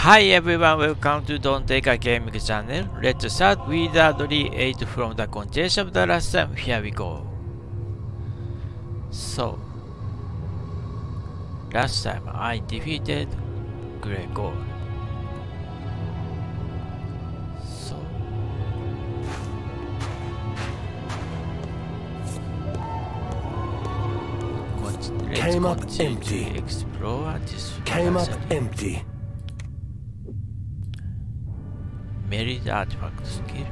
Hi everyone, welcome to Dawn Taker Gaming channel. Let's start with the Wizardry 8 from the continuation of the last time. Here we go. So, last time I defeated Gregor. So, let's Came up empty. explore this Came up empty. Merit artifact skill.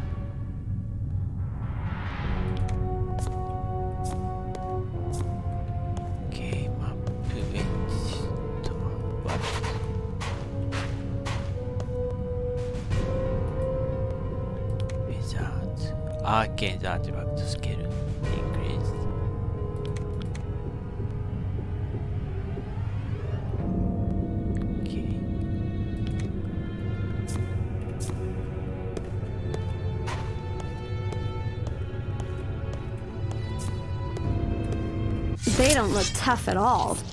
Came up with tough at all.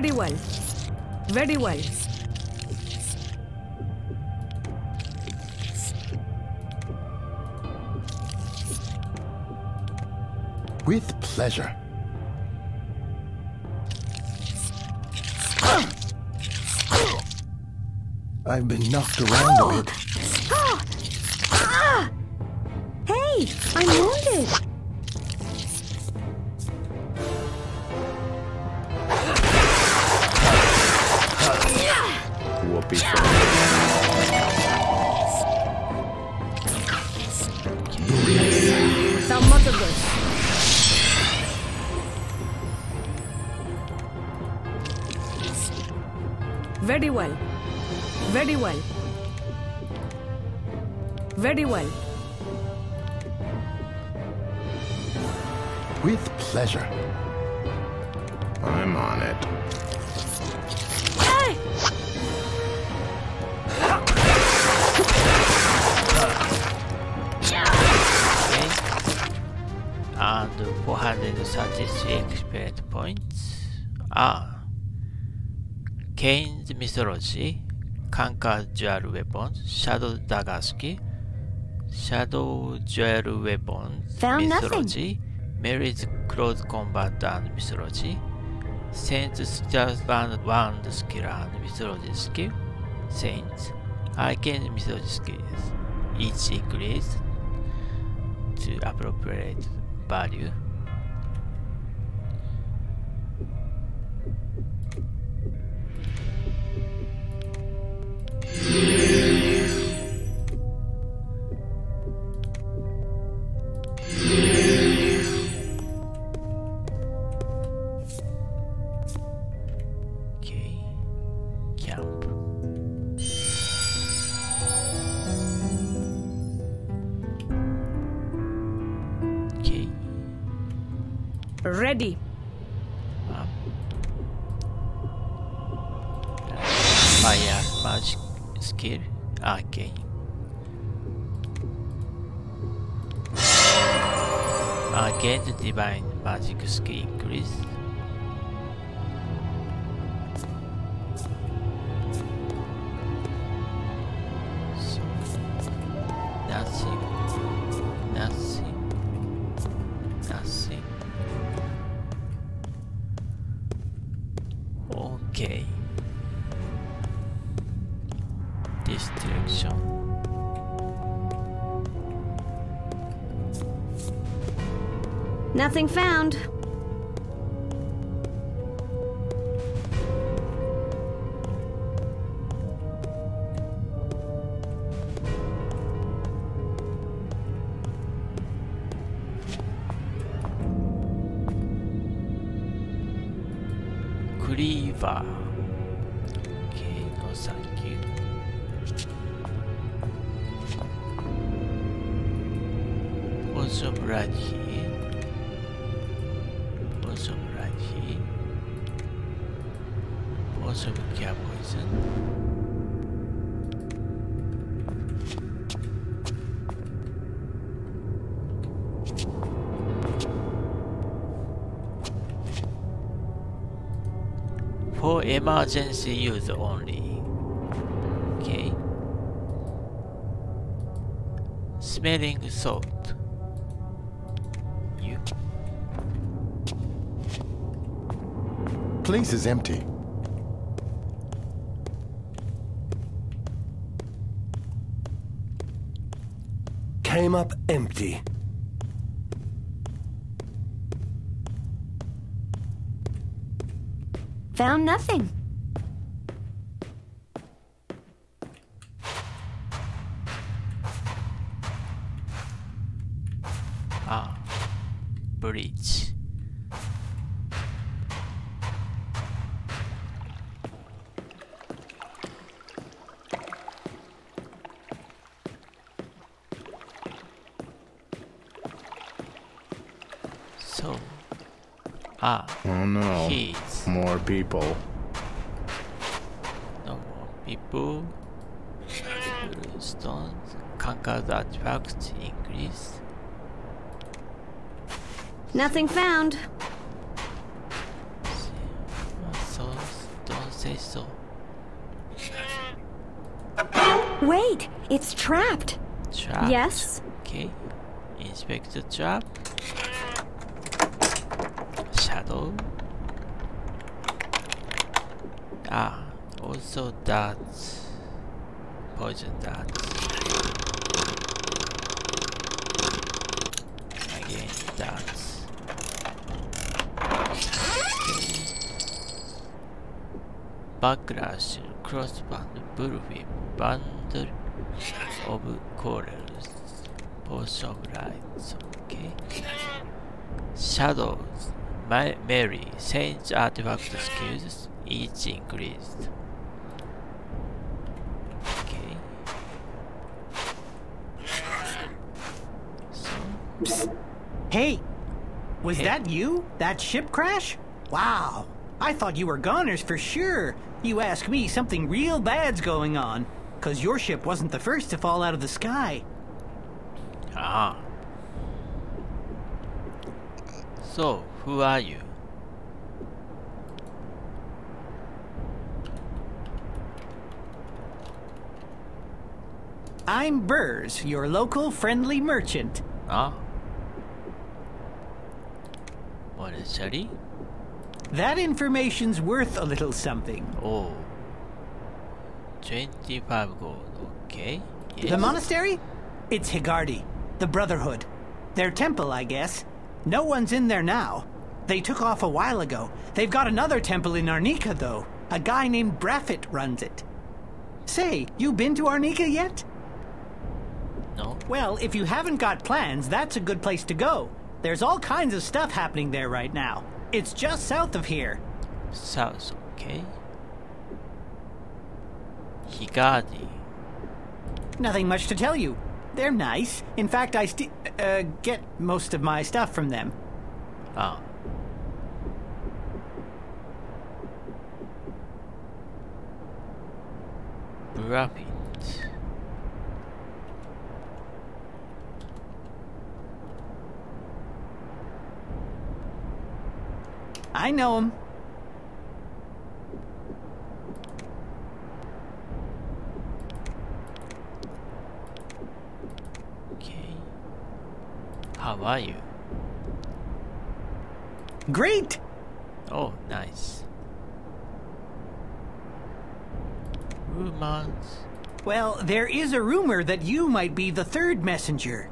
Very well. Very well. With pleasure. I've been knocked around a bit. Hey, I'm ジカンカジュアルウェポンシャドウダガスキシャドウジュアルウェポンミソロジメリーズクローズコンバットミソロジセンツスジャズバンドワンドスキラーミソロジスキセンツアイケンミソロジスキです1イクリ increase to バリュー Okay. Again, the divine magic skill increase. Emergency use only. Okay. Smelling salt. You. Place is empty. Came up empty. Found nothing. Ah. Bridge. So. Ah. Oh no. Keys. More people. No more people. Blue stones. Conquered artifacts increase. Nothing found. So don't say so. Wait, it's trapped. Trapped. Yes? Okay. Inspect the trap. Shadow. Ah, also that poison that. Again that. Backlash, crossband, bullwhip, bundle of corals, potion of lights, okay. Shadows, Ma Mary, Saint artifact skills, each increased. Okay. So, Hey, was Hey. that you? That ship crash? Wow. I thought you were goners for sure. You ask me, something real bad's going on. Cause your ship wasn't the first to fall out of the sky. ah. So, who are you? I'm Burrs, your local friendly merchant. Ah. What is Shari? That information's worth a little something. Oh. 25 gold, okay. Yes. The monastery? It's Higardi, the Brotherhood. Their temple, I guess. No one's in there now. They took off a while ago. They've got another temple in Arnika, though. A guy named Braffit runs it. Say, you been to Arnika yet? No? Well, if you haven't got plans, that's a good place to go. There's all kinds of stuff happening there right now. It's just south of here. South, okay. Higardi. Nothing much to tell you. They're nice. In fact, I uh, get most of my stuff from them. Oh. Rapid. I know him. Okay. How are you? Great! Oh, nice. Rumors. Well, there is a rumor that you might be the third messenger.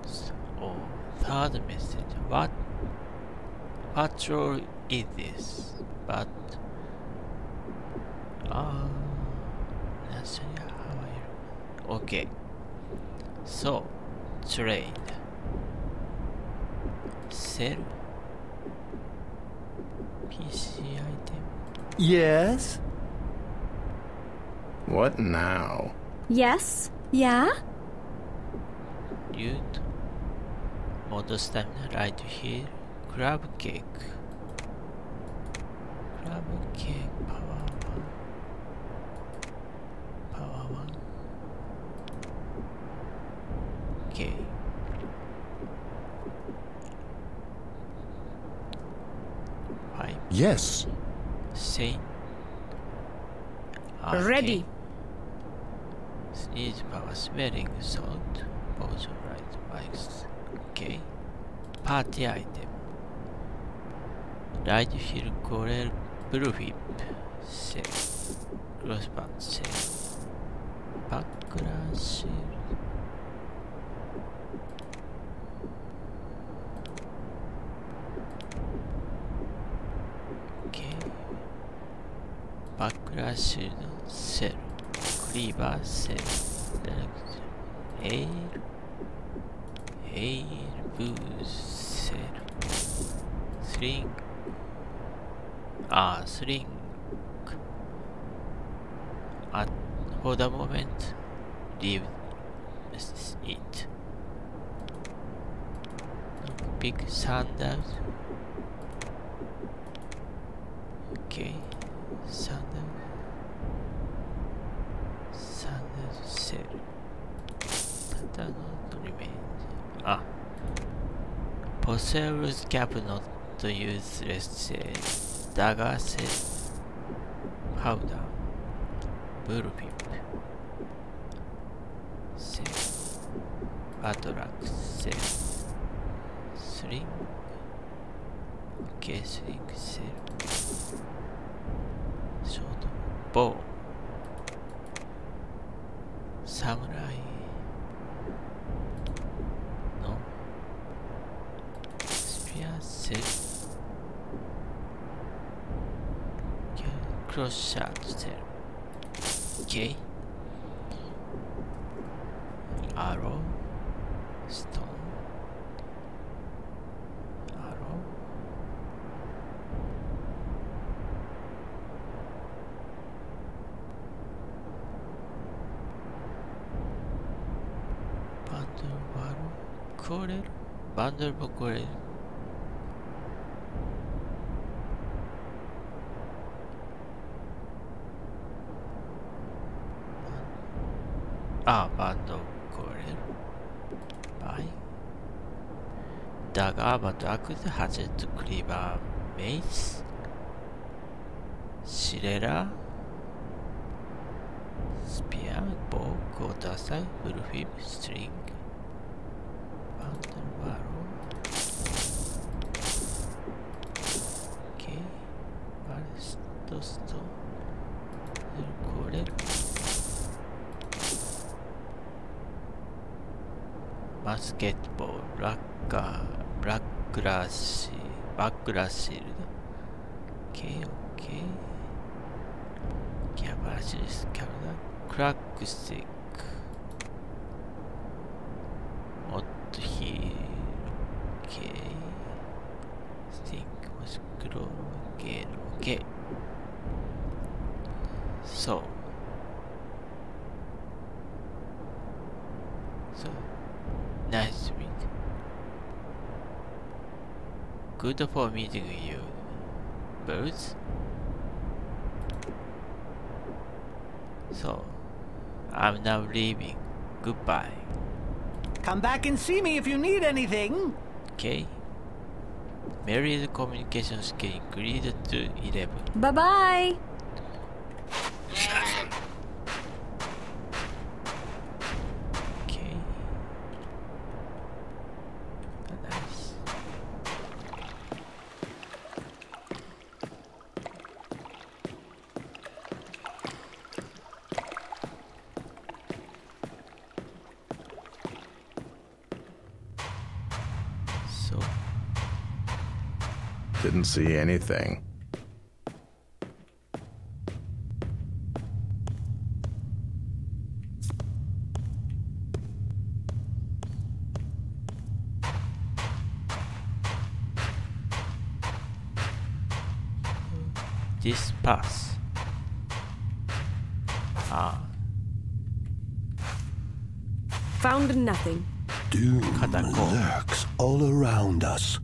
Oh, third message. What patrol is this? But ah, naturally, how you? Okay. So, trade. Sell. PC item. Yes? What now? Yes? Yeah? Dude, Model stamina right here. Grab cake. Grab cake. Power one. Power one. Okay. Five. Yes. Same. Ready. Sneeze power smelling salt. Potion right bikes. Okay. Party item. Light hill whip. Sell. Crossband sell. Backlash shield. Okay. Shield sell. Cleaver sell. Direct. Air. Air booze sell. Sling. Ah, sling. At for the moment, leave this it. Big sandals. Okay, sandals. Sandals sell. Not remain. Ah. Possessors cap not to use let's say dagger set powder. Bullwhip set batrack set sling. Okay sling set short bow. Samurai. No. Spear set okay, cross shot set okay arrow stone arrow bundle barrel こダガーバトアクズハジェットクリーバーメイス。シレラ。スピアボークォーターサイフルフィムストリングバンドルバロー OK バレストストこれバスケットボール、ブラッカー、ブラックラッシー、バックラッシールド、OK、OK、キャバラシリス、キャラダ、クラックステ for meeting you. Birds? So, I'm now leaving. Goodbye. Come back and see me if you need anything. Okay. Mary's communication skill increased to 11. Bye bye. Okay. Nice. So, Didn't see anything. this pass. Ah, Found nothing. Doom Catacomb. Lurks all around us.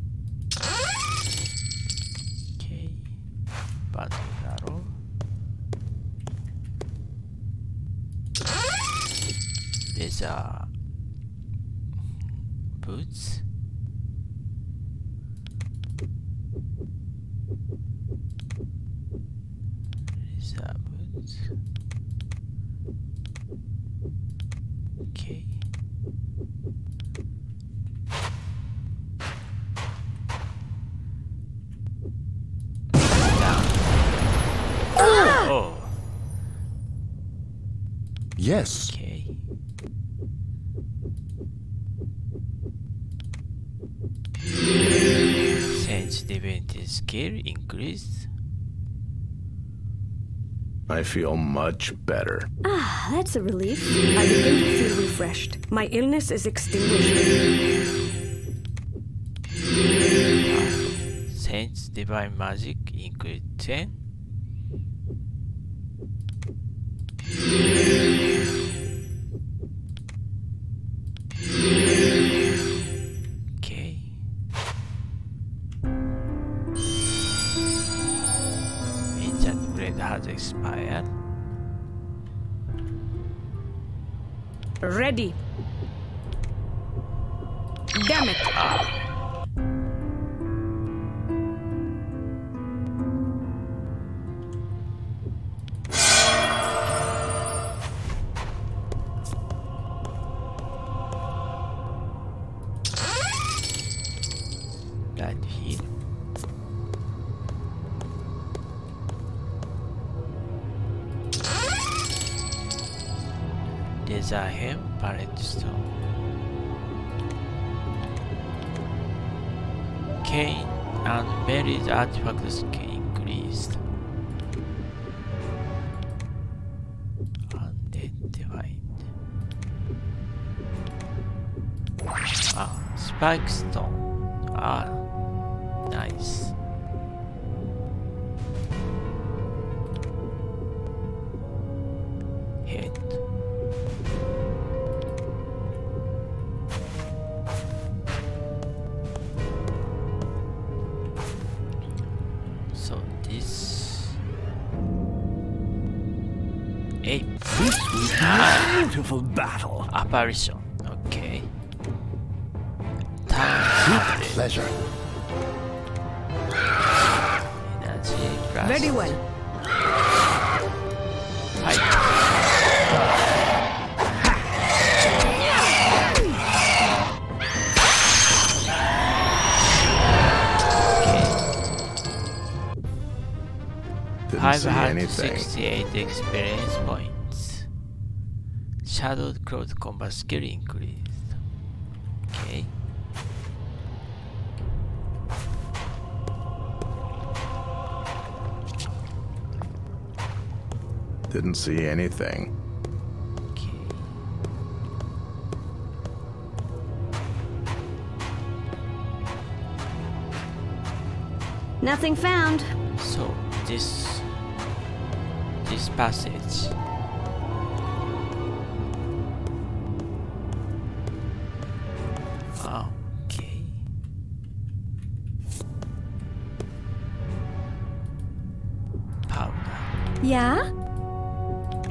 Sensitivity skill increased. I feel much better. Ah, that's a relief. I begin to feel refreshed. My illness is extinguished. Saints divine magic increased 10. Kane and Mary's artifacts can increased. Undefined. Ah, spike stone. Ah, battle. apparition. Okay. Time With hundred. pleasure. Energy plus Very well. Fight. Didn't see anything. 568 experience points. Shadow close combat skill increased. Okay. Didn't see anything. Okay. Nothing found. So this this passage Yeah?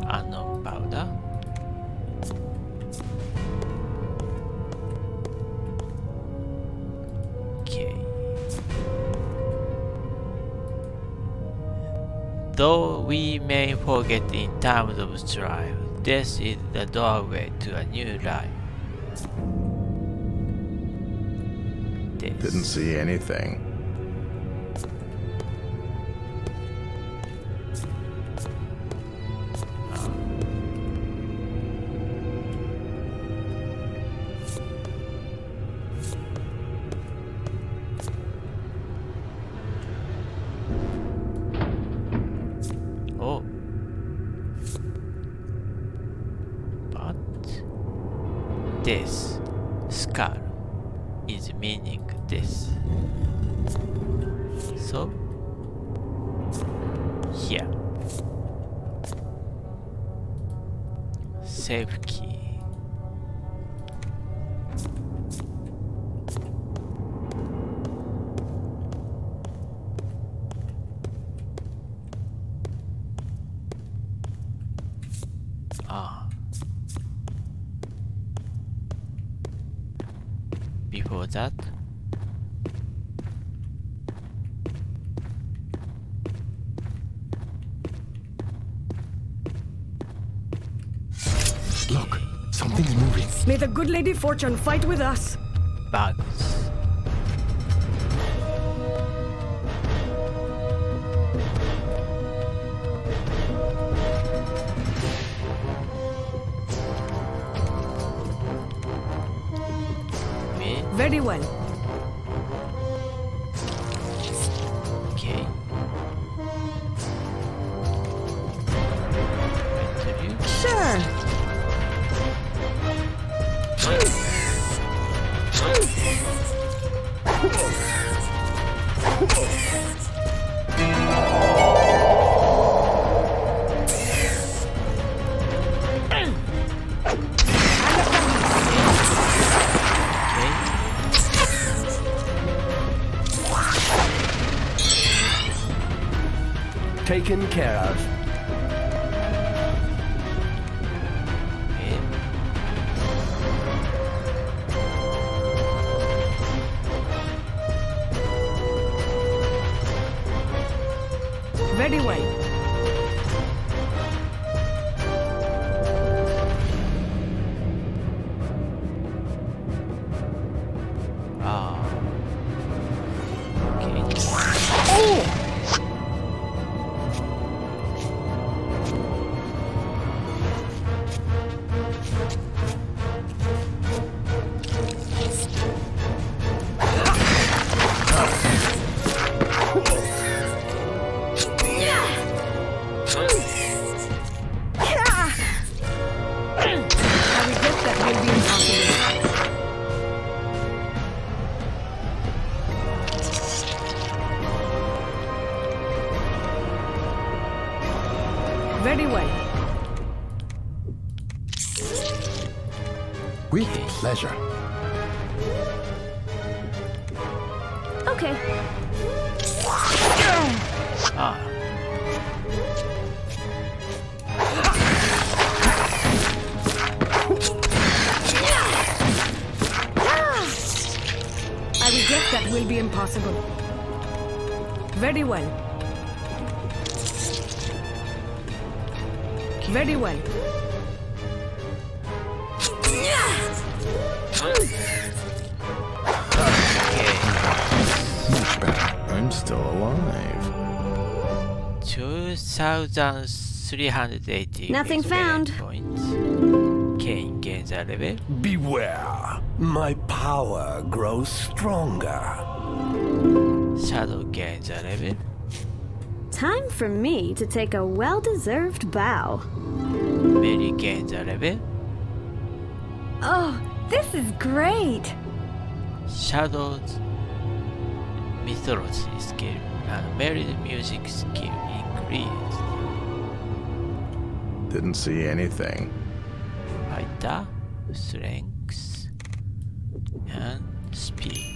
Unknown powder. Okay. Though we may forget in times of strife, this is the doorway to a new life. This. Didn't see anything. This skull is meaning this. So here. Save key. Good Lady Fortune fight with us. Very well. With pleasure. Okay. Ah. I regret that will be impossible. Very well. Very well. Okay. Much better. I'm still alive. 2380 Nothing found. points. Kane gains a level. Beware. My power grows stronger. Shadow gains a level. Time for me to take a well deserved bow. Mary gains a level. Oh, this is great. Shadow's mythology skill and Mary's music skill increased. Didn't see anything. Fighter, strength, and speed.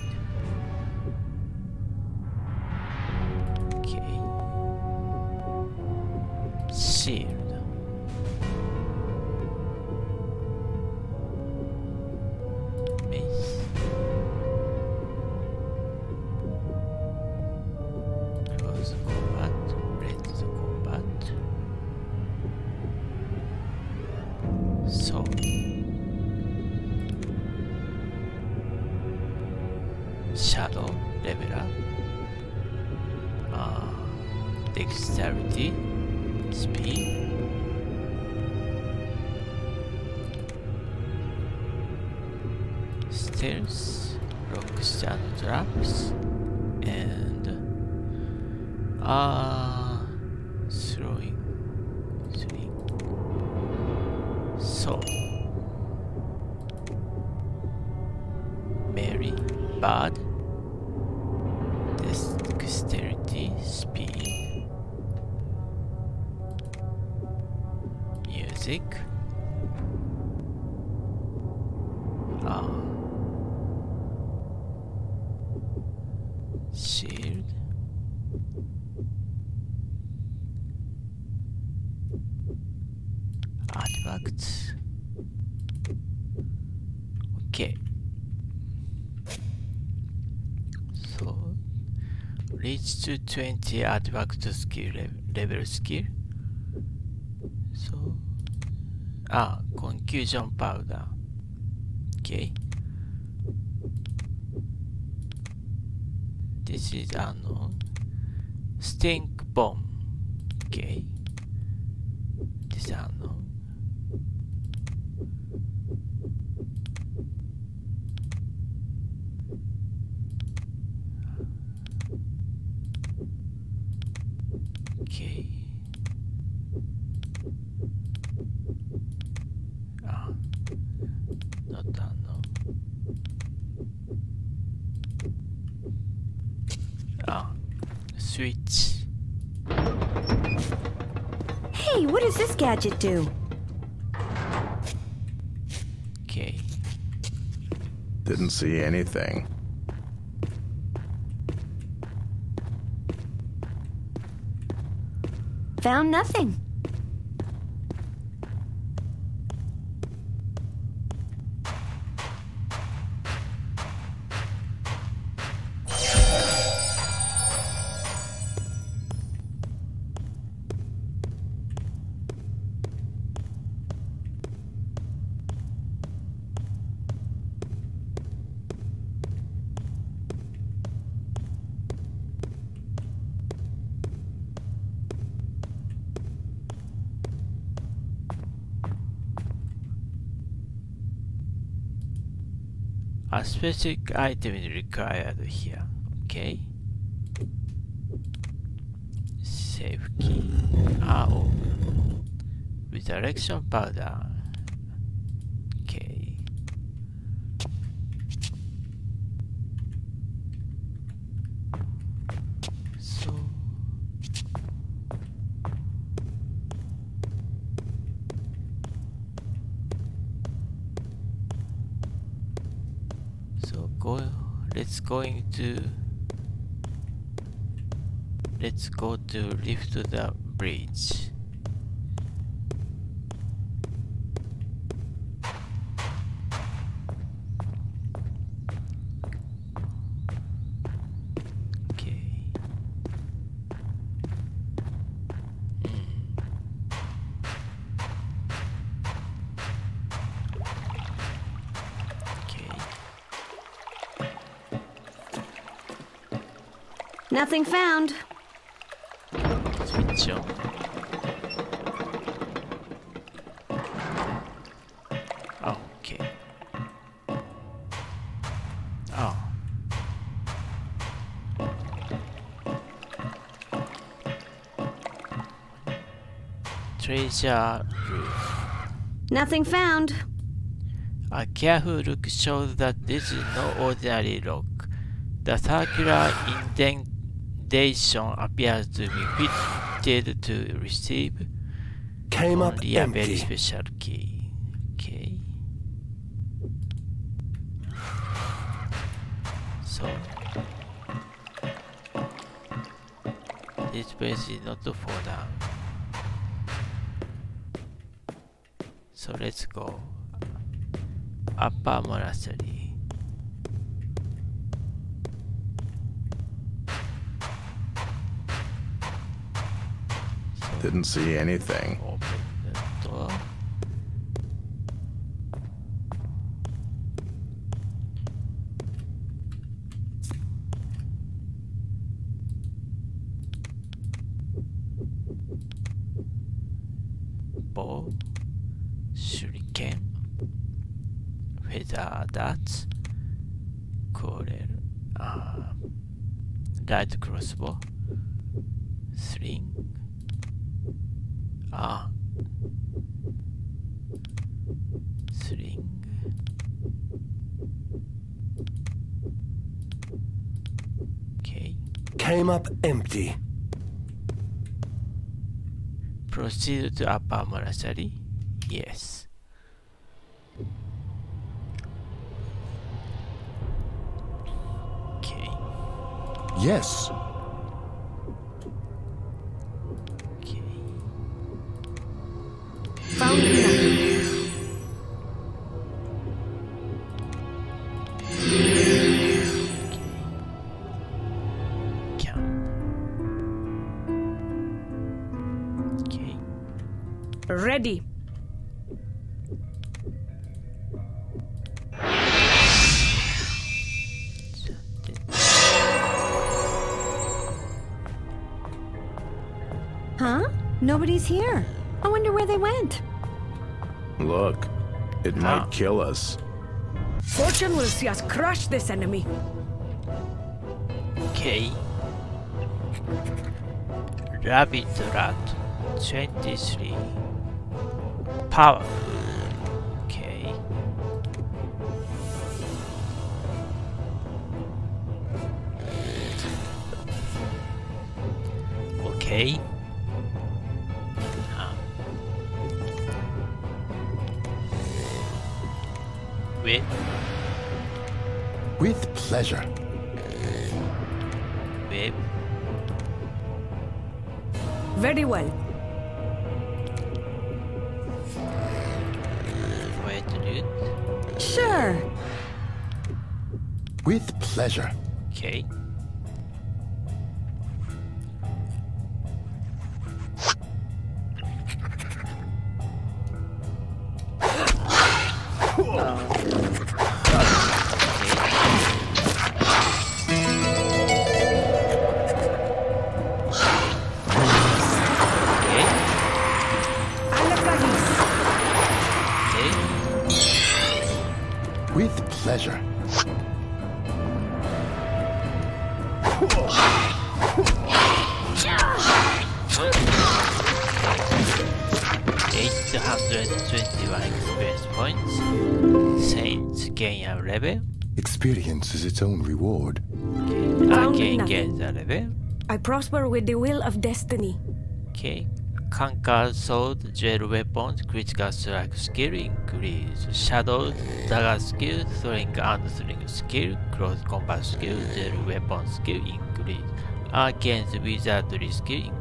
Music. Ah. Shield. Artifacts. Okay. So, reach to 20 artifact skill level skill. Ah, confusion powder. Okay. This is unknown. Stink bomb. Okay. This is unknown. Do? Okay. Didn't see anything. Found nothing. Specific item is required here. Okay. Save key. Ah, oh. Redirection powder. Okay. So. So go let's going to let's go to lift to the bridge. Nothing found. Oh, okay. Oh. Treasure room. Nothing found. A careful look shows that this is no ordinary rock. The circular indentation appears to be fitted to receive Came up only a very empty. special key. Okay. So this place is not to fall down. So let's go. Upper Monastery. Didn't see anything. Up empty. Proceed to Upper Monastery? Yes. Okay, Yes. okay. Found Ready. Huh? Nobody's here. I wonder where they went. Look, it Ah. might kill us. Fortune will see us crush this enemy. okay. Rabid Rat 23. Power. Okay. Okay. Um, with With pleasure. with Very well. Pleasure. Experience is its own reward. Okay. Found Again nothing. get a level. I prosper with the will of destiny. Okay. Conquer sword, gel weapons, critical strike skill increase. Shadow, dagger skill, throwing and throwing skill, close combat skill, gel weapon skill increase. Arcane wizardry skill increase.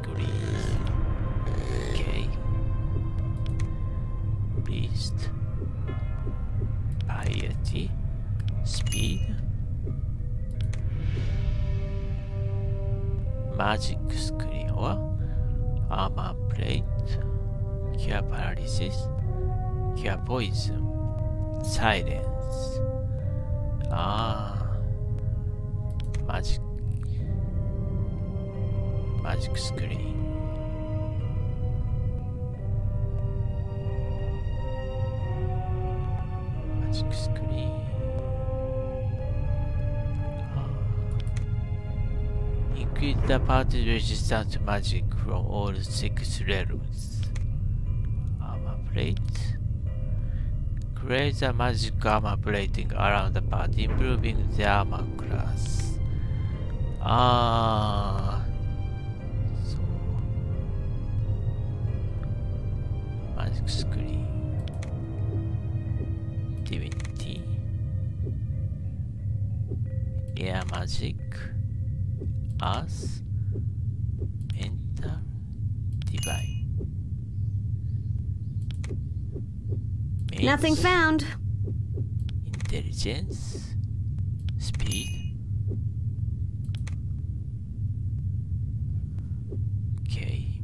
Magic screen or armor plate, cure paralysis, cure poison, silence. Ah, magic, magic screen. Magic screen. Increase the party resistance to magic from all six realms. Armor plate. Create a magic armor plating around the party, improving the armor class. Ah. So. Magic screen. Divinity. Air magic. Us. Enter. Divine. Nothing found. Intelligence. Speed. Okay.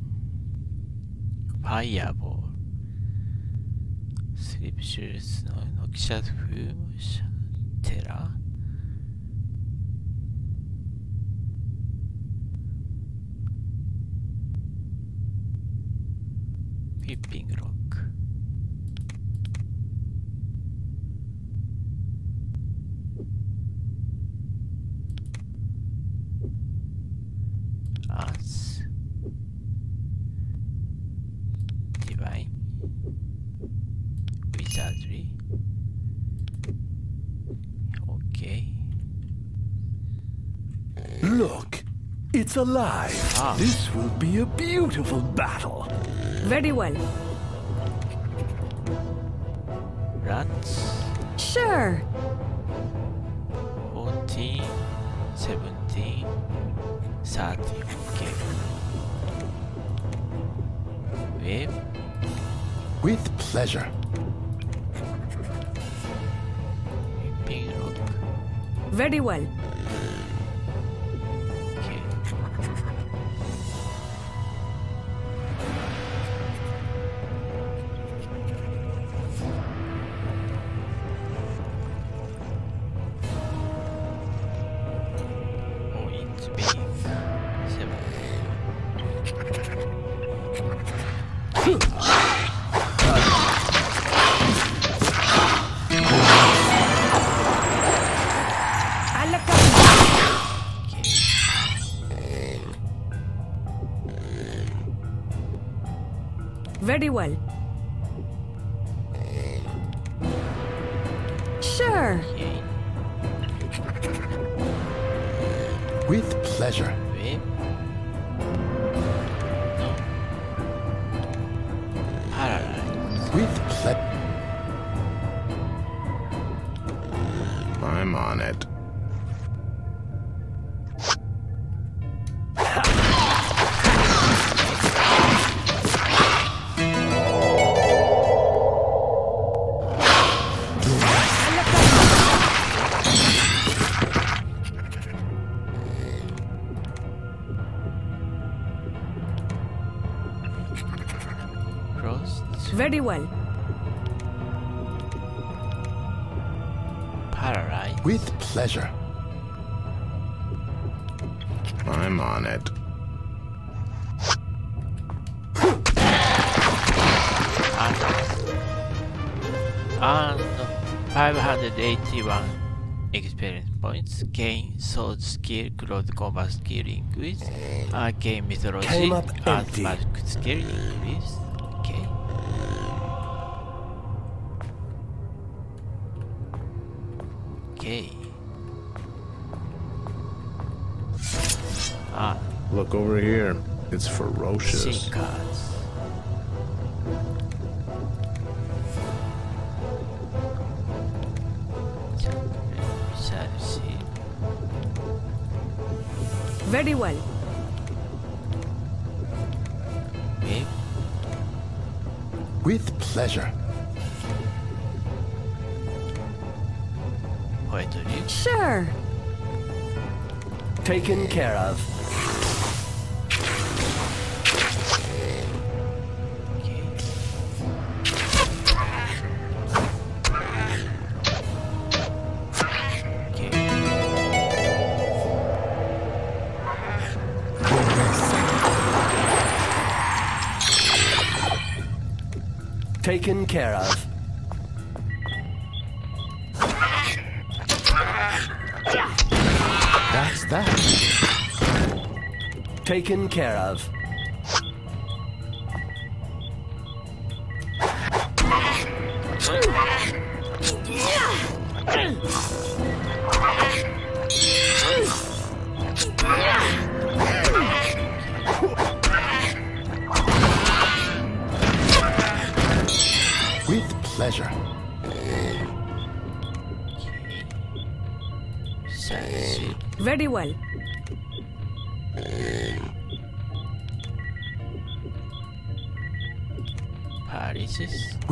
Fireball. Sleep shields. No, no, Kishat who? It's alive. Ah. This will be a beautiful battle. Very well. Rats. Sure. 14, 17, 30. Okay. Web. With pleasure. Very well. Very 581 experience points. Gain sword skill, close combat skill increase. Arcane mythology, Came up art empty. magic skill increase. Okay. Okay. Ah, Look over here. It's C ferocious. cards. Very well. Wave. With pleasure. Poetry. Sure. Taken care of. Taken care of. That's that. Taken care of.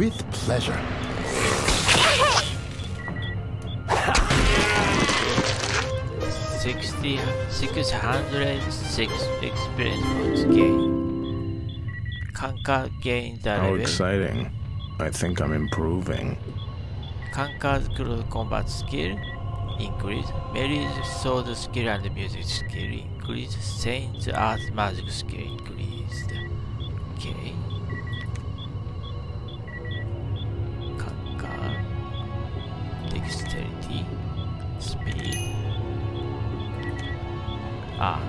With pleasure. Sixty six hundred six experience points gain. Conquer gain the How level. exciting. I think I'm improving. Conquer's close combat skill increase. Mary's sword skill and music skill increase. Saint's art magic skill increased. Okay. Dexterity. Speed. Ah.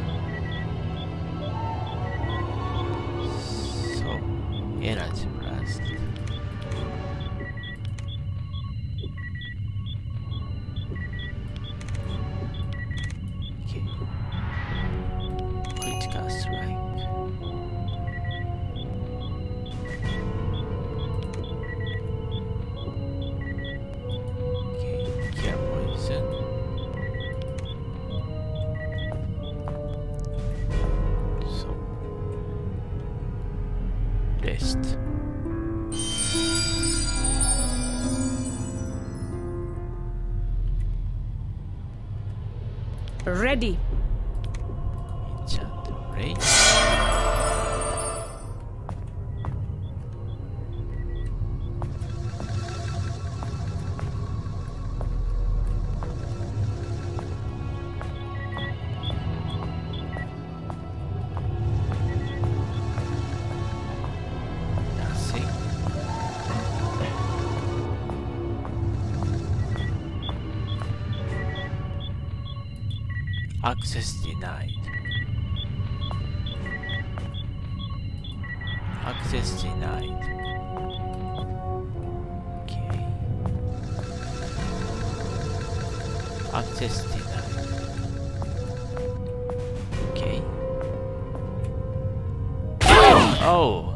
So, energy Access denied. Access denied. Okay. Access denied. Okay. Oh!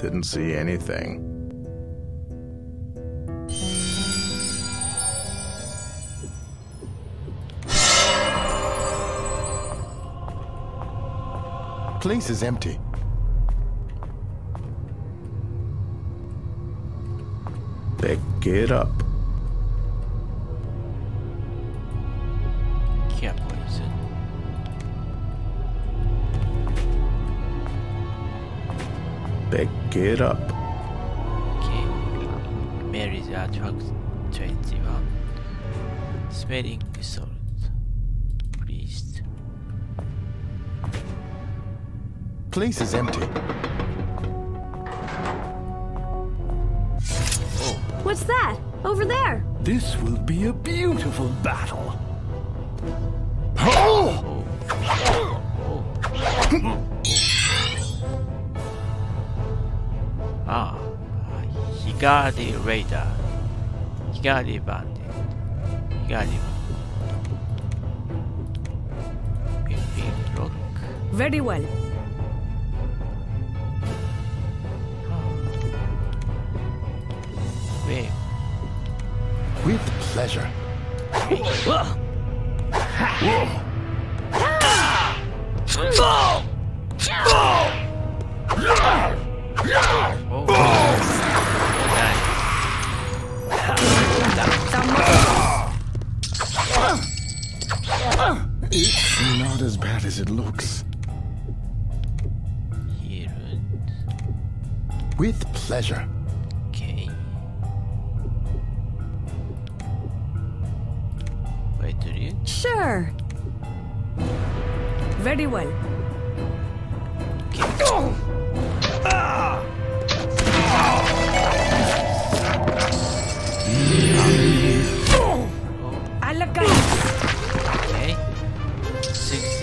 Didn't see anything. Place is empty. Pick it up. Kia poison. Pick it up. Okay. Mary the Attract 21. Smelling Place is empty. What's that? Over there. This will be a beautiful battle. Ah, Higardi Raider. Higardi Bandit. Higardi Big Big Rock. Very well. Pleasure.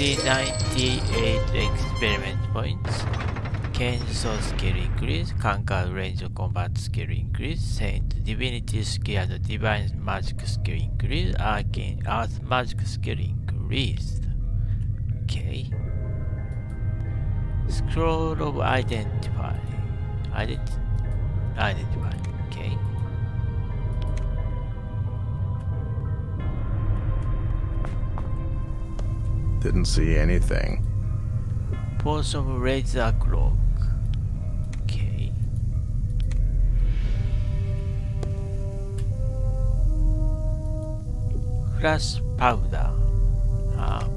6098 experiment points. Can Kenso skill increase, Conquer range of combat skill increase, Saint divinity skill and divine magic skill increase, Arcane earth magic skill increased. Okay. Scroll of identify. Ident identify. Didn't see anything. Pulse of razor cloak. Okay. Flash powder. Um,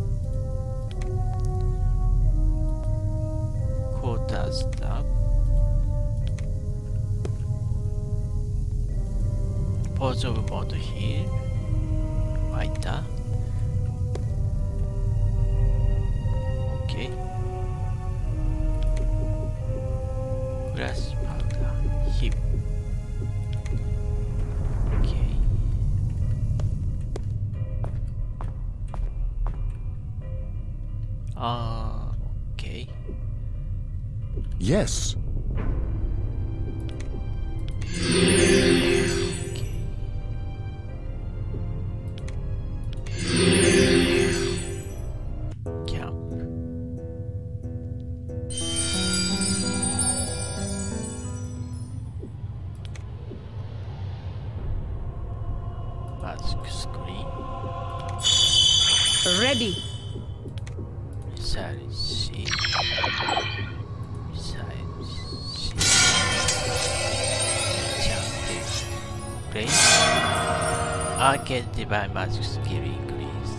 quarter staff. Pulse of mod heal. Fighter. Okay. Powder. Hip. Okay. Ah, okay. Yes. Magic skill increased.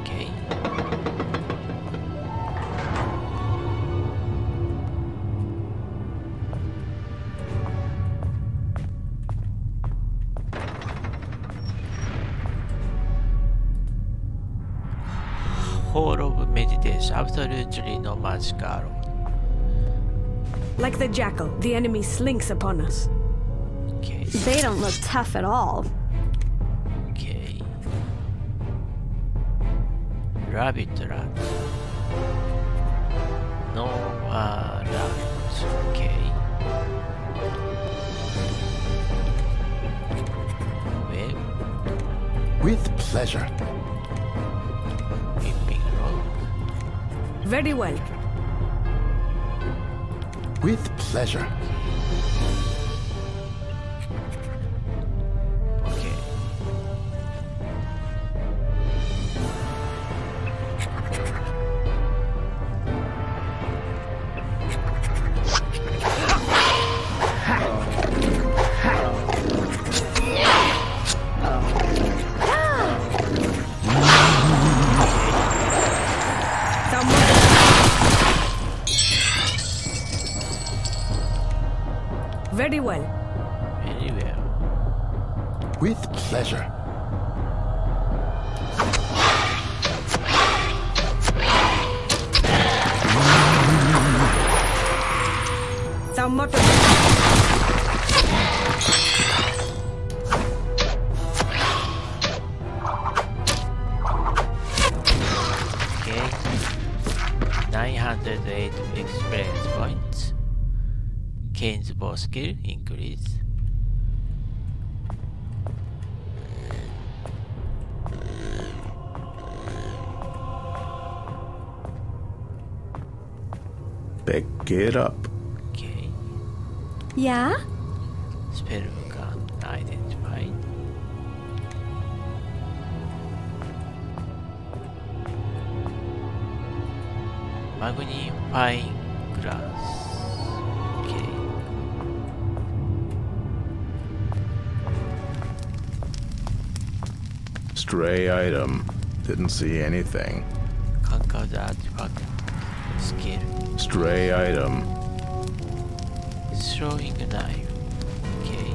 Okay. Hall of meditation. Absolutely no magic arrow. Like the jackal, the enemy slinks upon us. Okay. They don't look tough at all. Rabid rat. No uh, rat. Okay. Web. With pleasure. Whipping rock. Very well. With pleasure. Pick it up. Okay. Yeah? Spell gun identified. Magnifying glass. Okay. Stray item. Didn't see anything. Conquer the artifact skill. Stray item. Throwing a knife. Okay.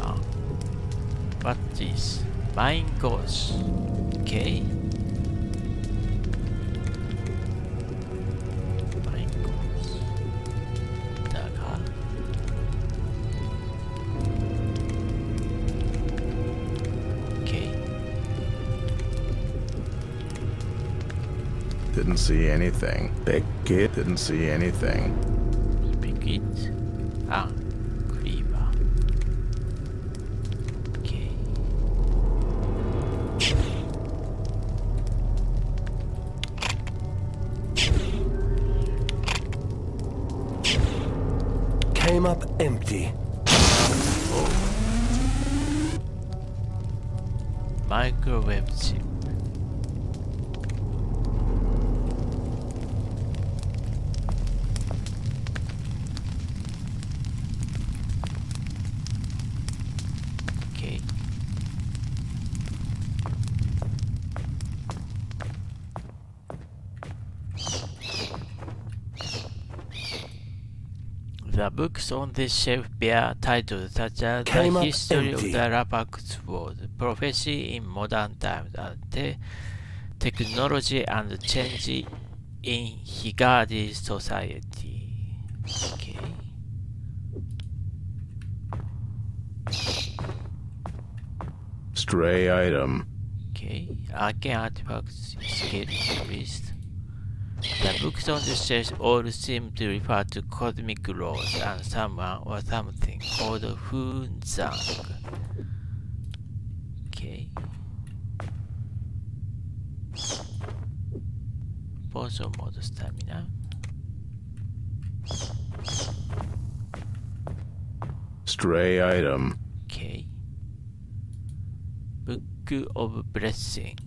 Ah. What is mine goes? Didn't see anything. Pick it. Didn't see anything. Pick it. Books on this shelf bear titles such as Came The History empty. of the Rapax World, Prophecy in Modern Times, and te- Technology and Change in Higardi Society. Okay. Stray item. Okay. Arcane artifacts skill increased. The books on the shelves all seem to refer to cosmic laws and someone or something called Hunzang. Okay. Potion mode stamina. Stray item. Okay. Book of Blessings.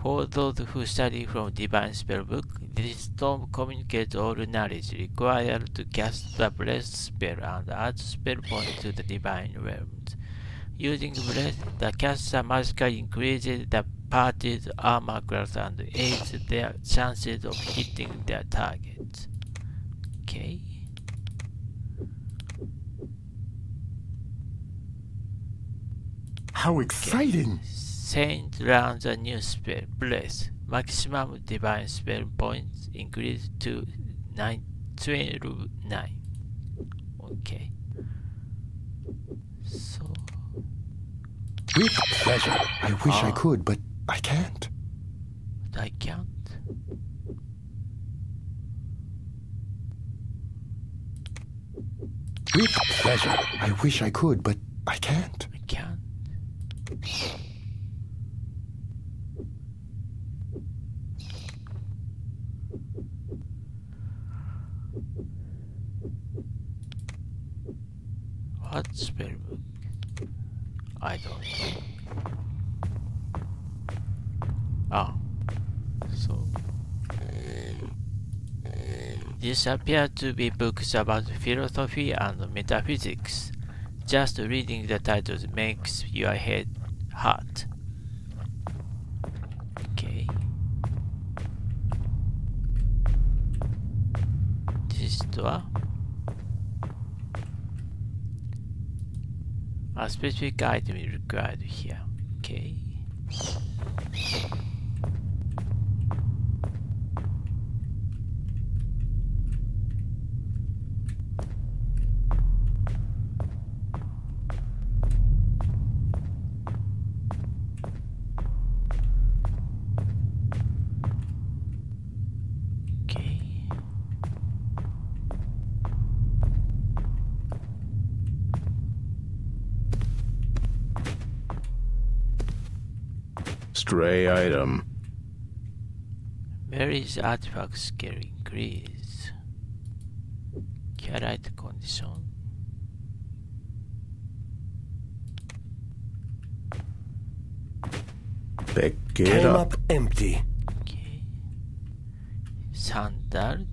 For those who study from Divine Spellbook, this tome communicates all knowledge required to cast the blessed spell and add spell points to the Divine realms. Using Bless, the caster magically increases the party's armor class and aids their chances of hitting their targets. Okay. How exciting! Saint learns a new spell, Bless. Maximum divine spell points increase to 9, 12, 9. Okay. So, With pleasure. I wish I Ah. could, but I can't. but I can't. With pleasure. I wish I could, but I can't. I can't. What spellbook? I don't know. Ah, so these appear to be books about philosophy and metaphysics. Just reading the titles makes your head hurt. Okay. This door. A specific item is required here. Okay. Okay. Stray item. Mary's artifact skill increase. Carrot condition. Pick it Came up. up empty. Okay. Sandals.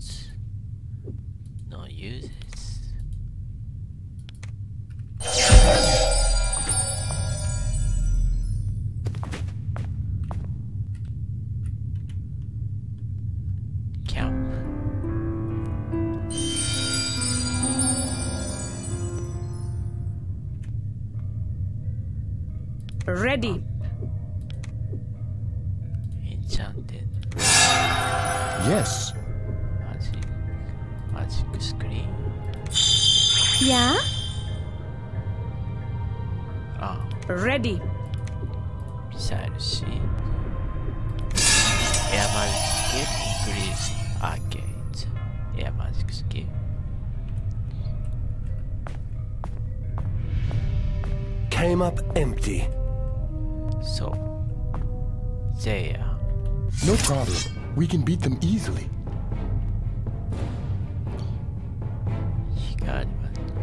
So there. No problem. We can beat them easily. Higardi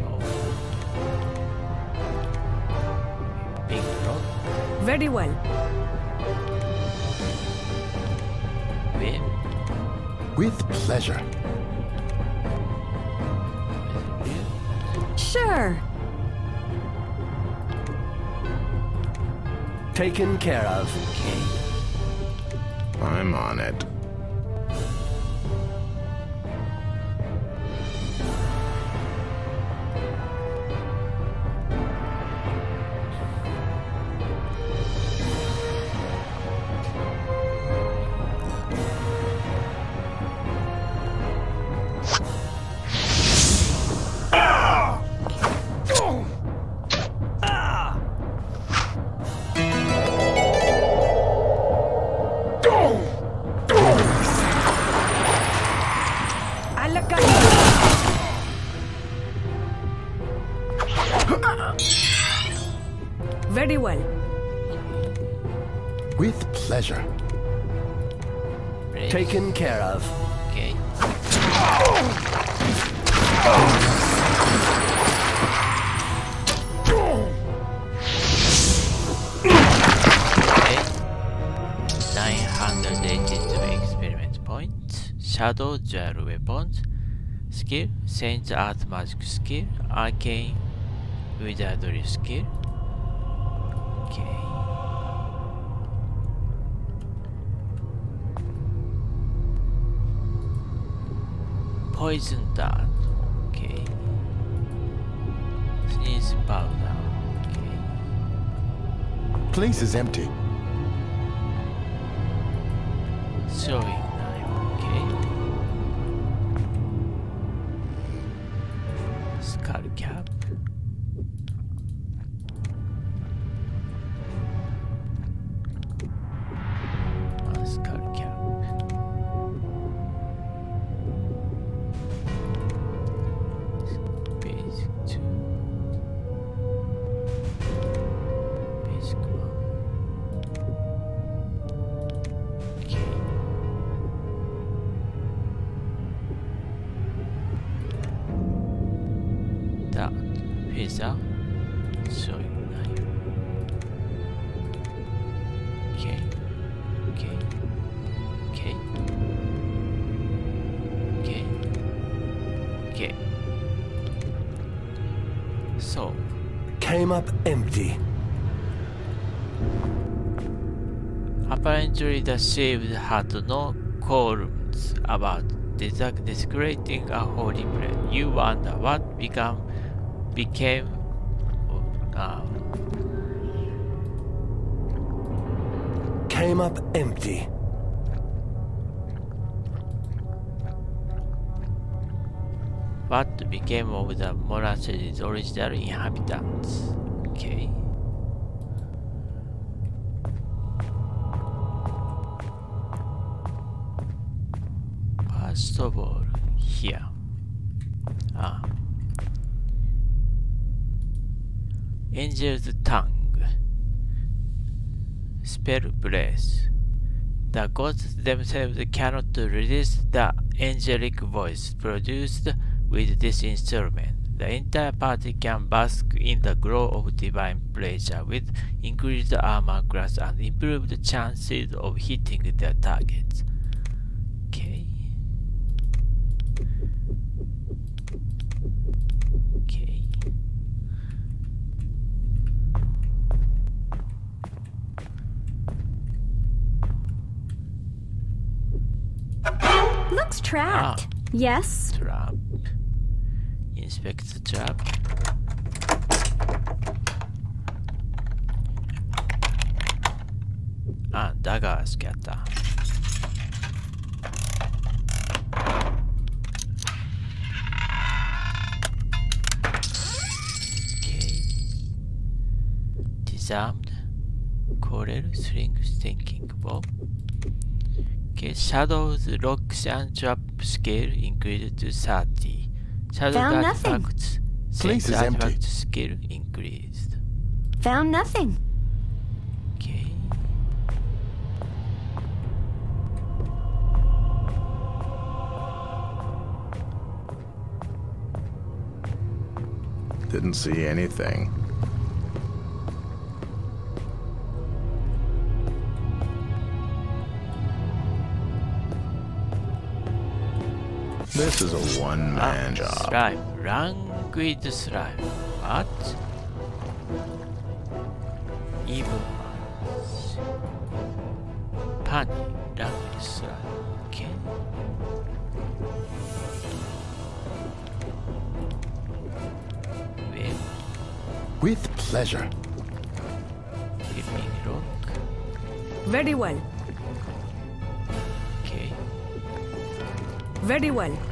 oh. Big rock. Very well. Web. With pleasure. Sure. Taken care of. I'm on it. Skill. Saint Art Magic skill. Arcane Wizardry skill. Okay. Poison dart. Okay. Sneeze powder. Okay. Place is empty. Knife. Okay. Okay. Okay. Okay. Okay. So, Came up empty. Apparently, the shield had no columns about desecrating a holy place. You wonder what become became. Uh, Came up empty. what became of the monastery's original inhabitants? Okay. Angel's tongue. Spell breath. The gods themselves cannot resist the angelic voice produced with this instrument. The entire party can bask in the glow of divine pleasure with increased armor class and improved chances of hitting their targets. Okay. Okay. Trapped. Ah. Yes? Trap. Inspect the trap. Ah, dagger scatter. Okay. Disarmed. Coral sling stinking bomb. Okay, Shadow's locks and trap scale increased to 30. Shadow Found nothing. artifacts Place sense is empty. artifact skill increased. Found nothing. Okay. Didn't see anything. This is a one-man job. Slime. Languid slime. What? Even ones. Punny. Languid slime. Okay. Web. With pleasure. Flipping rock. Very well. Very well.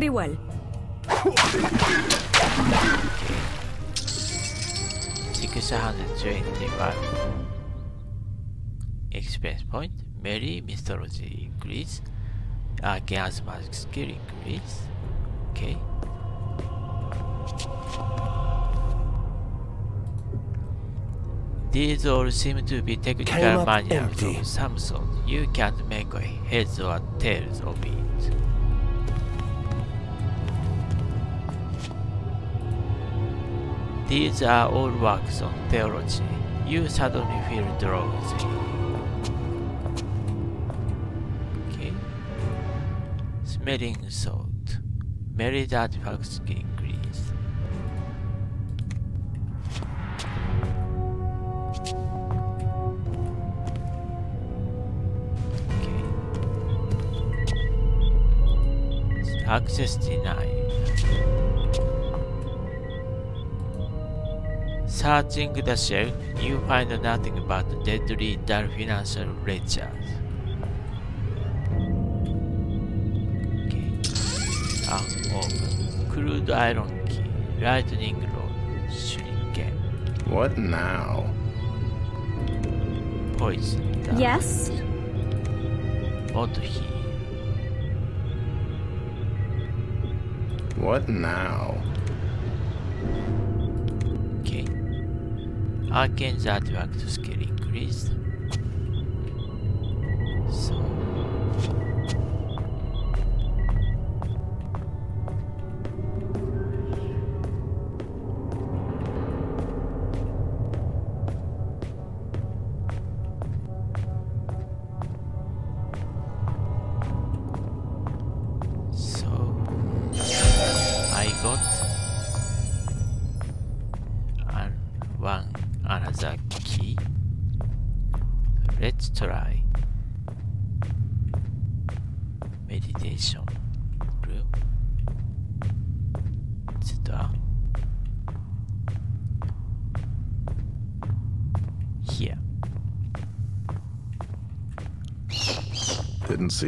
Very well. 625 experience point Mary mythology increase uh, Gans magic skill increase okay These all seem to be technical up manuals empty. of some sort. You can't make heads or tails of it. These are all works on theology. You suddenly feel drowsy. Okay. Smelling salt. Merit artifacts increase. Okay. Access denied. Searching the shelf, you find nothing but deadly dull financial ledgers. Okay. Ah, open. Crude iron key, lightning rod, shuriken, What now? poison dart, Yes? Motohi, What now? Arcane's artifact skill increased. So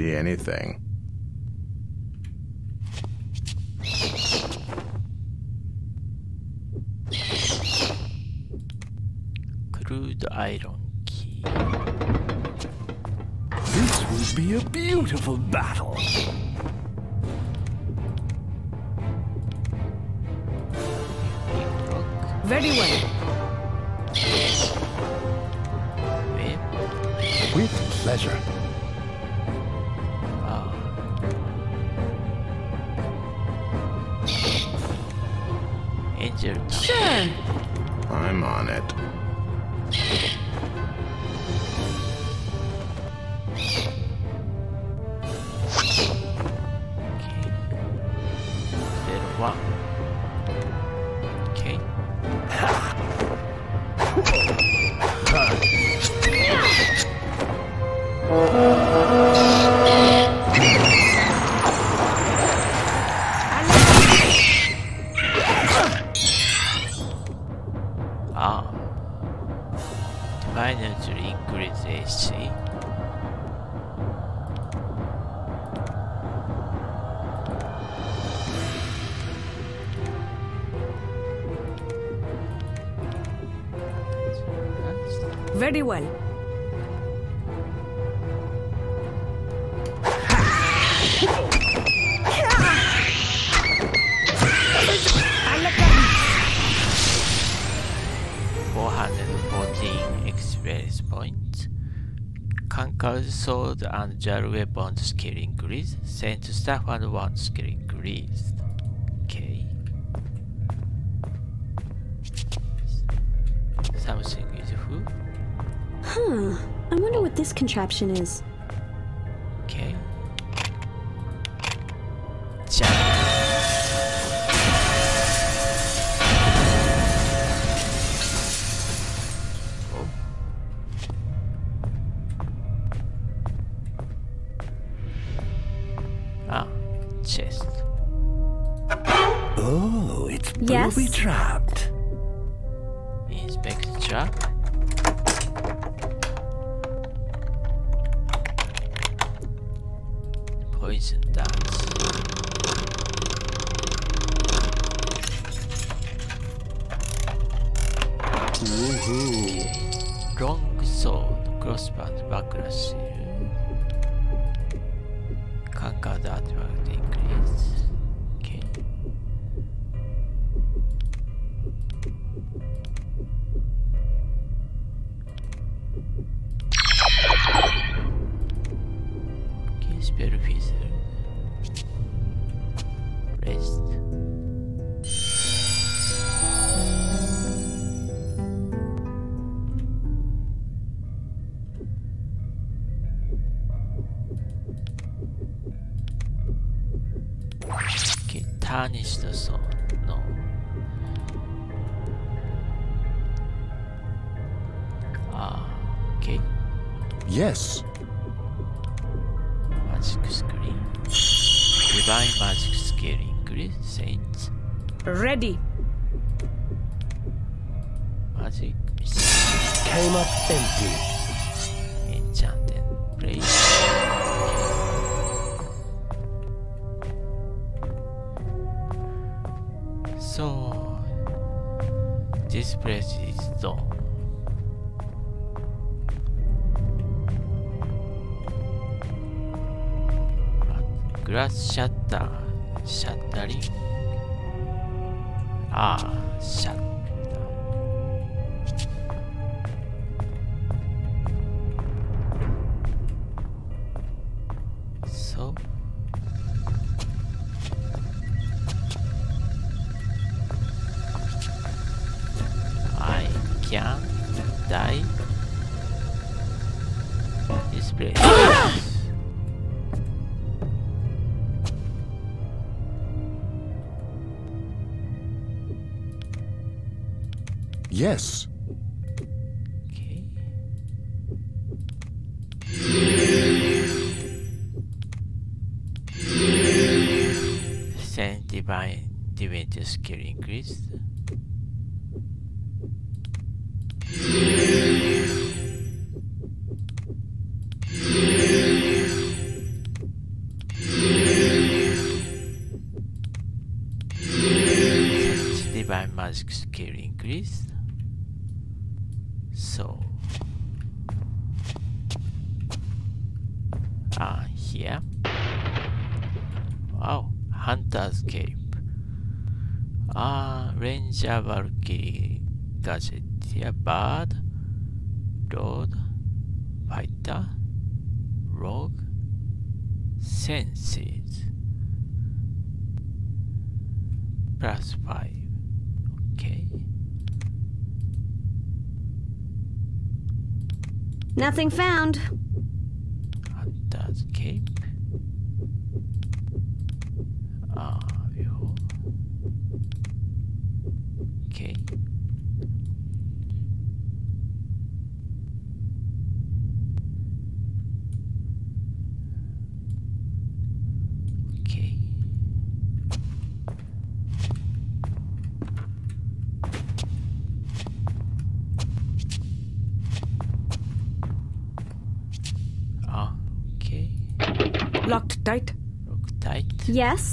see anything. Crude iron key. This will be a beautiful battle. Very well. Experience points. Conquered sword and dual weapon skill increase. Sent staff and wand skill increased. Okay. Something useful. Huh. I wonder what this contraption is. So I can die this place. Yes. Skill increased. Ranger Valkyrie Gadgeteer Bard Lord Fighter Rogue Senses. Plus 5 Okay. Nothing found. Hunter's Cape. Ah, view. Okay. Okay. Ah, okay. Locked tight. Look tight. Yes?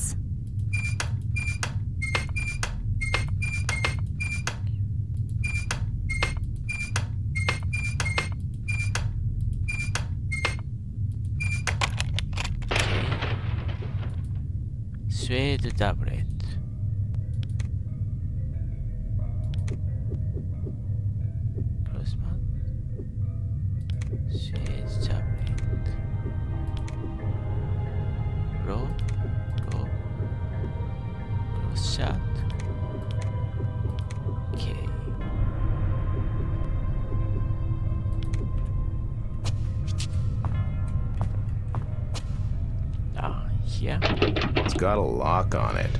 Got a lock on it.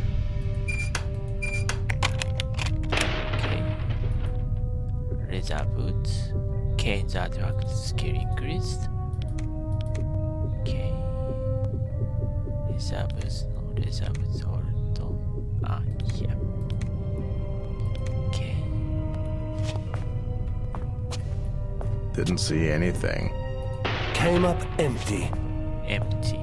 Okay. Leather boots. Canes artifact skill increased. Okay. Leather boots, no leather boots hold on. Ah, here. Okay. Didn't see anything. Came up empty. Empty.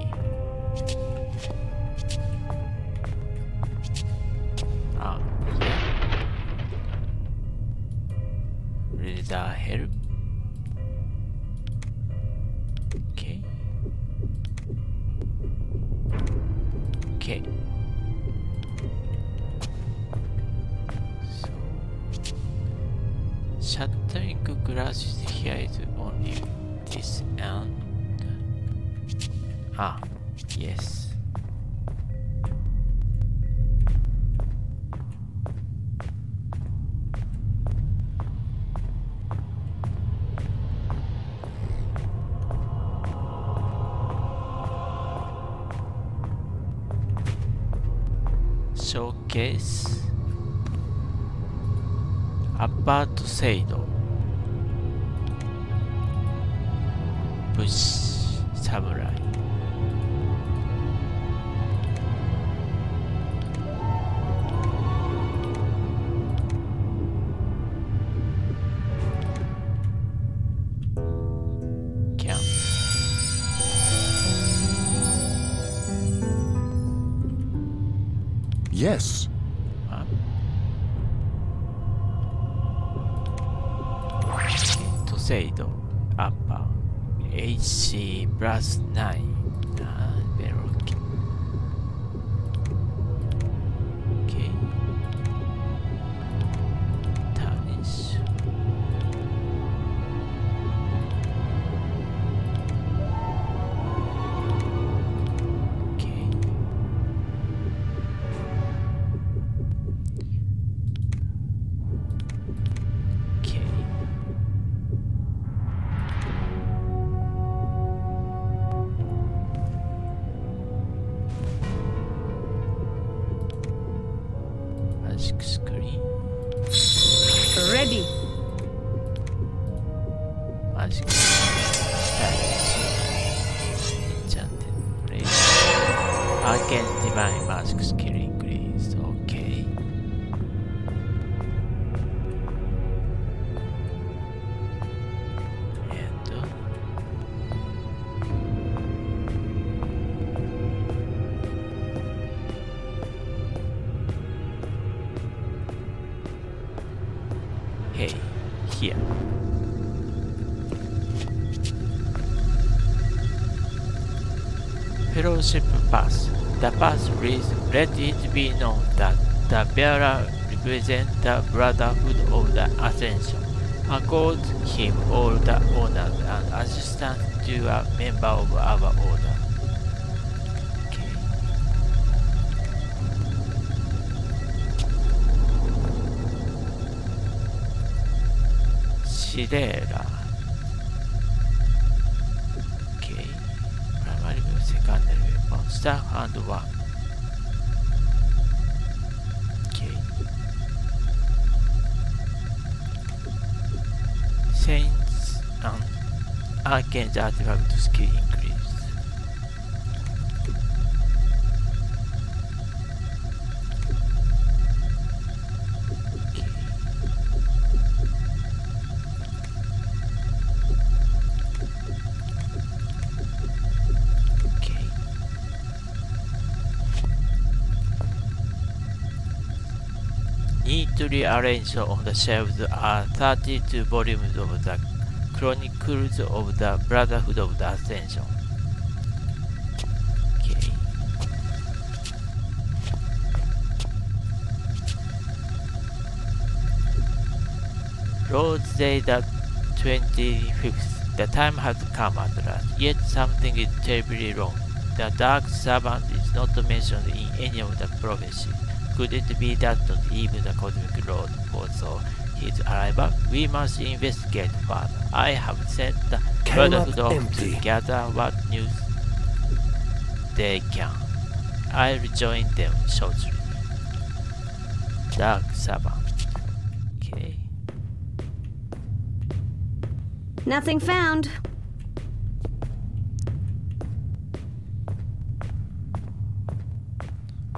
マ reads, Let it be known that the bearer represents the Brotherhood of the Ascension. Accord him all the honors and assistance to a member of our order. Okay. シ Arcane artifact skill increase. Neatly on the shelves are uh, 32 volumes of the Chronicles of the Brotherhood of the Ascension. Okay. Lord's Day the 25th. The time has come at last, yet something is terribly wrong. The Dark Servant is not mentioned in any of the prophecy. Could it be that not even the Cosmic Lord foresaw his arrival? We must investigate further. I have sent the Came up Brotherhood of to gather what news they can. I'll join them shortly. Dark Servant. Okay. Nothing found.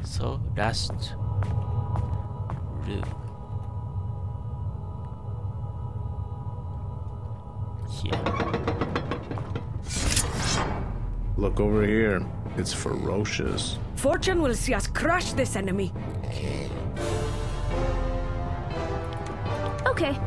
So last room. Here. Look over here. It's ferocious. Fortune will see us crush this enemy. Okay.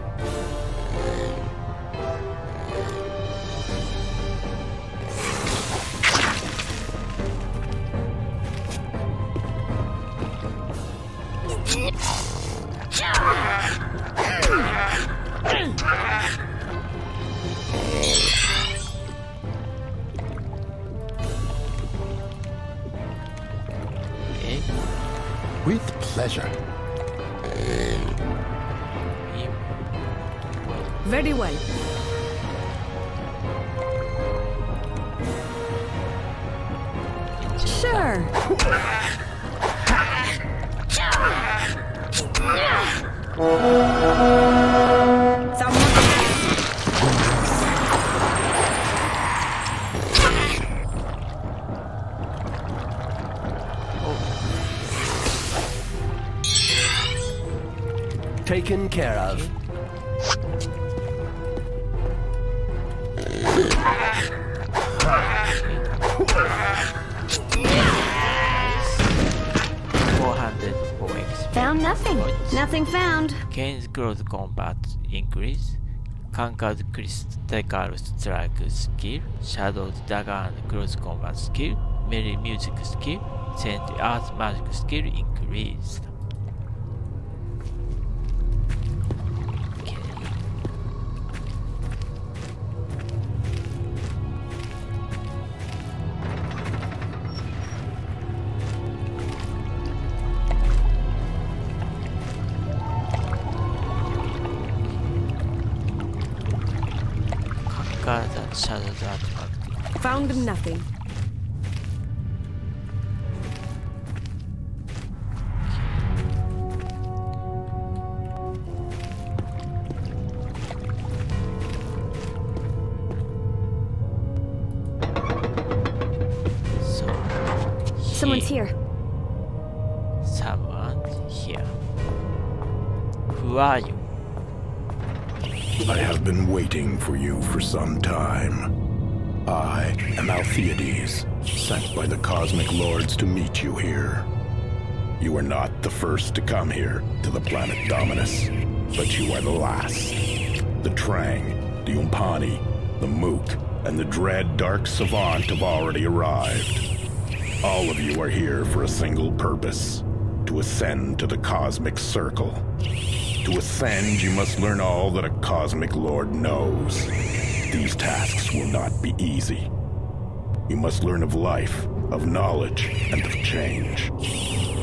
Conquered critical strike skill. Shadowed dagger and close combat skill. Melee music skill. Sent Art magic skill increased. Someone's here. Someone here. Who are you? I have been waiting for you for some time. I am Altheides, sent by the Cosmic Lords to meet you here. You are not the first to come here to the planet Dominus, but you are the last. The Trang, the Umpani, the Mook, and the dread Dark Savant have already arrived. All of you are here for a single purpose to ascend to the Cosmic Circle. To ascend, you must learn all that a Cosmic Lord knows. These tasks will not be easy. You must learn of life, of knowledge, and of change.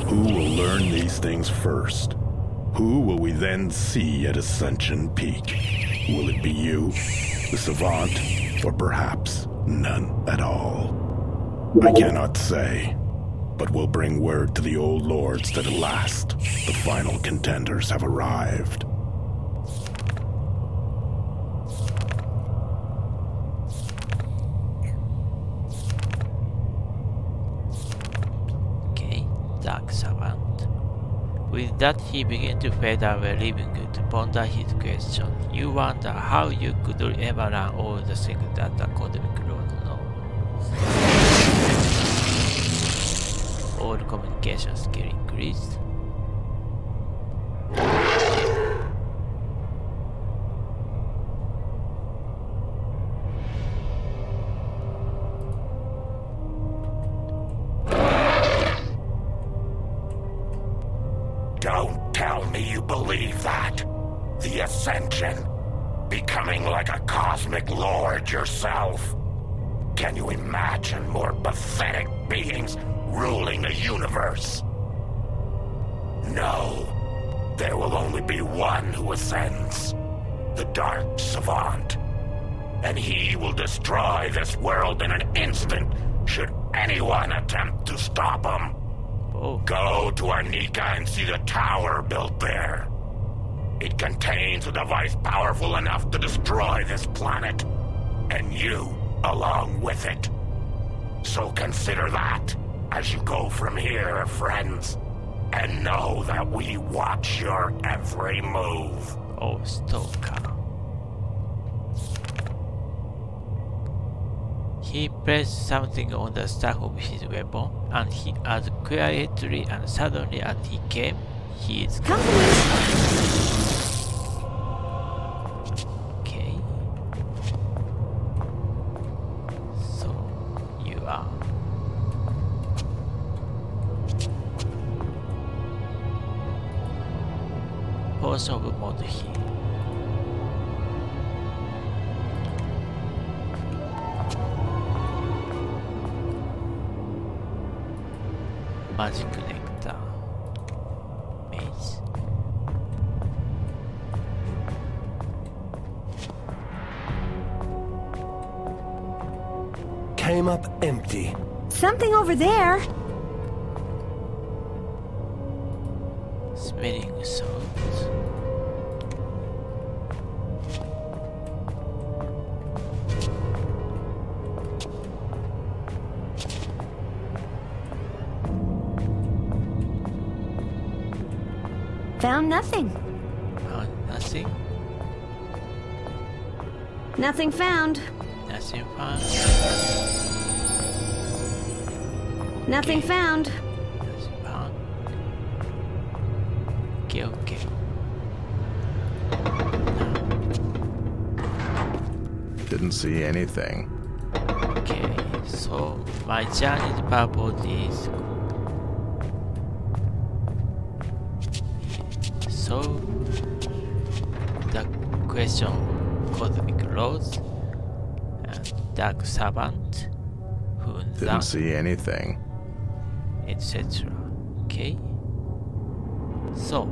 Who will learn these things first? Who will we then see at Ascension Peak? Will it be you, the Savant, or perhaps none at all? I cannot say, but will bring word to the old lords that at last the final contenders have arrived. Okay, Dark Savant. With that, he began to fade away, leaving you to ponder his question. You wonder how you could ever learn all the things that the All communication skill increased. A device powerful enough to destroy this planet, and you along with it. So consider that as you go from here, friends, and know that we watch your every move. oh, Stalker. He pressed something on the staff of his weapon, and he as quietly and suddenly as he came, he is Company. Nothing found. Nothing found. Nothing Okay. found. Nothing found. Okay, okay. Didn't see anything. Okay, so my journey's purpose is dark servant Didn't see anything. etc okay so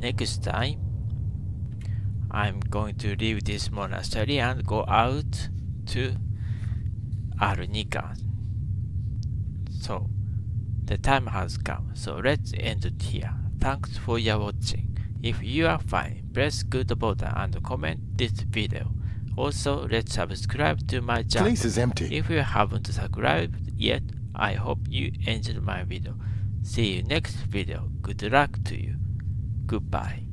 next time I'm going to leave this monastery and go out to Arnika. So, the time has come, so let's end it here. Thanks for your watching. If you are fine, press good button and comment this video. Also, let's subscribe to my channel. Place is empty. If you haven't subscribed yet, I hope you enjoyed my video. See you next video. Good luck to you. Goodbye.